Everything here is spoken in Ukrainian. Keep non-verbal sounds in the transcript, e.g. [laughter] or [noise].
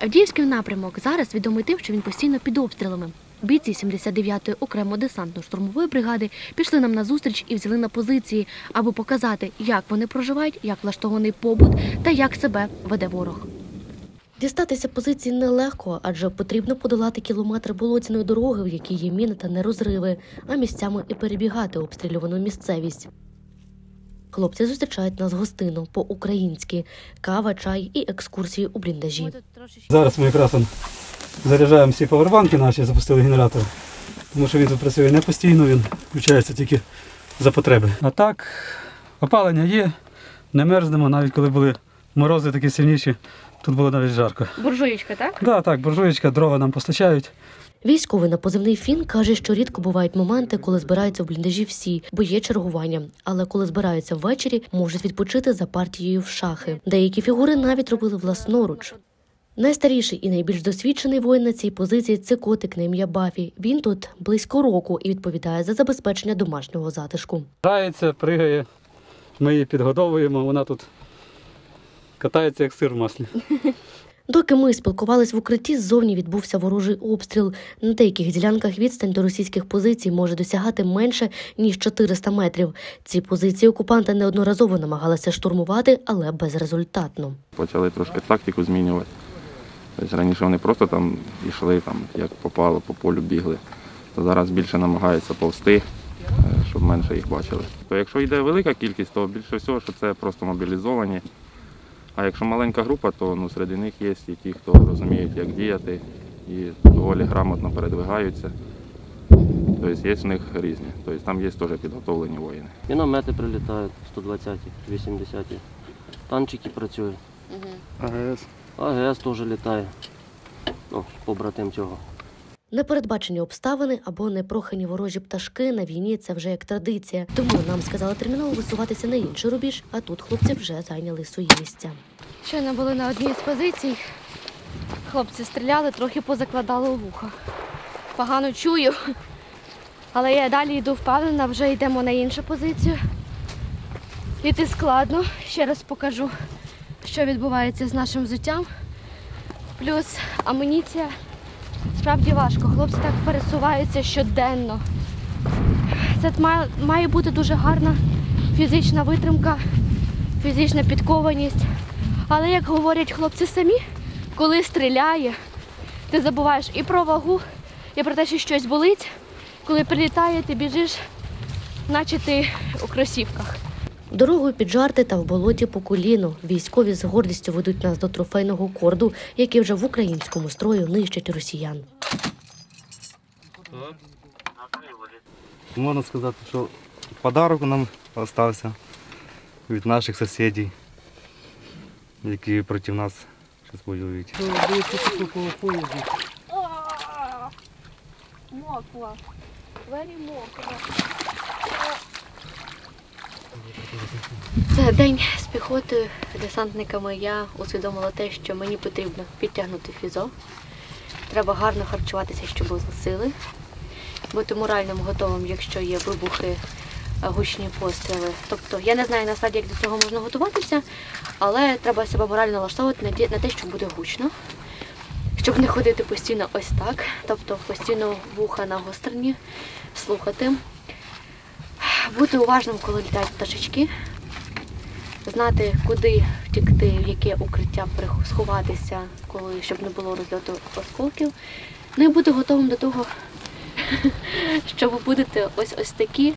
Авдіївський напрямок зараз відомий тим, що він постійно під обстрілами. Бійці 79-ї окремо десантно-штурмової бригади пішли нам на зустріч і взяли на позиції, аби показати, як вони проживають, як влаштований побут та як себе веде ворог. Дістатися позицій нелегко, адже потрібно подолати кілометри болотяної дороги, в якій є міни та нерозриви, а місцями і перебігати обстрілювану місцевість. Хлопці зустрічають нас гостину по-українськи кава, чай і екскурсії у бліндажі. Зараз ми якраз заряджаємо всі павербанки наші, запустили генератор. Тому що він тут працює не постійно, він включається тільки за потреби. А так, опалення є, не мерзнемо, навіть коли були морози такі сильніші, тут було навіть жарко. Буржуєчка, так? Да, так, буржуєчка, дрова нам постачають. Військовий на позивний фін каже, що рідко бувають моменти, коли збираються в бліндажі всі, бо є чергування. Але коли збираються ввечері, можуть відпочити за партією в шахи. Деякі фігури навіть робили власноруч. Найстаріший і найбільш досвідчений воїн на цій позиції це котик на ім'я Бафі. Він тут близько року і відповідає за забезпечення домашнього затишку. Грається, пригає, ми її підгодовуємо, вона тут катається як сир в маслі. [laughs] Доки ми спілкувались в укритті, ззовні відбувся ворожий обстріл. На деяких ділянках відстань до російських позицій може досягати менше ніж 400 метрів. Ці позиції окупанти неодноразово намагалися штурмувати, але безрезультатно. почали трошки тактику змінювати. Тобто раніше вони просто там йшли, там, як попало, по полю бігли. То зараз більше намагаються повсти, е, щоб менше їх бачили. То якщо йде велика кількість, то більше всього, що це просто мобілізовані. А якщо маленька група, то ну, серед них є і ті, хто розуміють, як діяти, і доволі грамотно передвигаються. Тобто є в них різні. Тобто там є теж підготовлені воїни. Міномети прилітають 120-ті, 80-ті. Танчики працюють. АГС. АГС теж літає. Ну, побратим цього. Непередбачені обставини або непрохані ворожі пташки на війні це вже як традиція. Тому нам сказали терміново висуватися на інший рубіж, а тут хлопці вже зайняли свої місця. Щойно були на одній з позицій. Хлопці стріляли, трохи позакладали у вуха. Погано чую. Але я далі йду впевнена, вже йдемо на іншу позицію. Іти складно. Ще раз покажу, що відбувається з нашим взуттям. Плюс амуніція. Справді важко. Хлопці так пересуваються щоденно. Це має, бути дуже гарна фізична витримка, фізична підкованість. Але як говорять хлопці самі, коли стріляє, ти забуваєш і про вагу, і про те, що щось болить. Коли прилітає, ти біжиш, наче ти у кросівках. Дорогою під жарти та в болоті по коліну військові з гордістю ведуть нас до трофейного корду, який вже в українському строю нищить росіян. Можна сказати, що подарок нам залишився від наших сусідів, які проти нас зараз воюють. Мокла. Двері мокро. Це день з піхотою, десантниками. Я усвідомила те, що мені потрібно підтягнути фізо. Треба гарно харчуватися, щоб були бути моральним готовим, якщо є вибухи, гучні постріли. Тобто я не знаю насправді, як до цього можна готуватися, але треба себе морально налаштовувати на те, що буде гучно. Щоб не ходити постійно ось так, тобто постійно вуха нагострені, слухати, бути уважним, коли літають пташечки, знати, куди втікти, в яке укриття сховатися, коли щоб не було розльоту осколків. Ну і бути готовим до того, [laughs] що ви будете ось ось такі